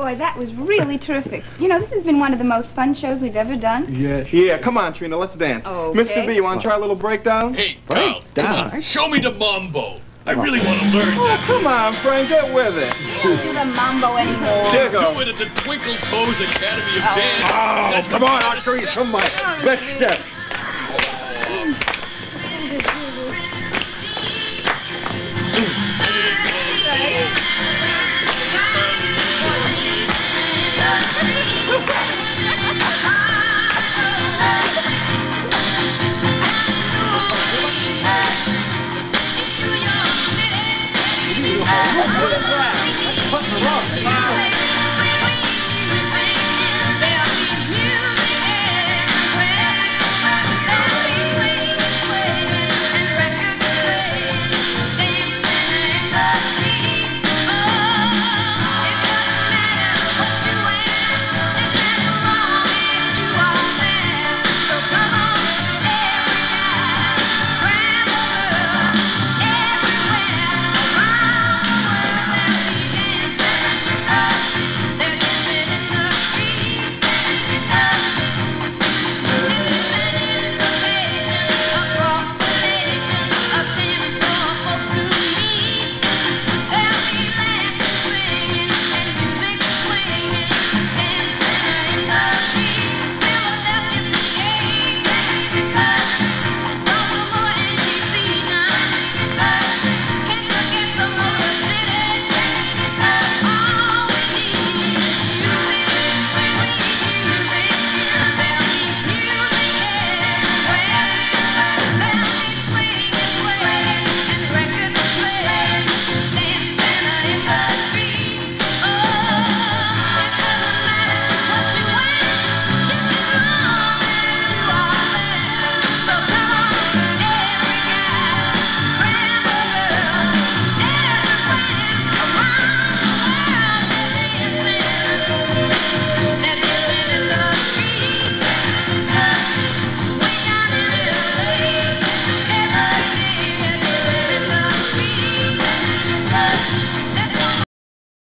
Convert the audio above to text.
Boy, that was really terrific. You know, this has been one of the most fun shows we've ever done. Yeah. Yeah, come on, Trina, let's dance. Okay. Mr. B, you want to try a little breakdown? Hey, Carl, come on, show me the mambo. I really want to learn Oh, that. come on, Frank, get with it. Don't do the mambo anymore. There go. Do it at the Twinkle Toes Academy of oh. Dance. Oh, That's come on, I'll show you some of my best steps.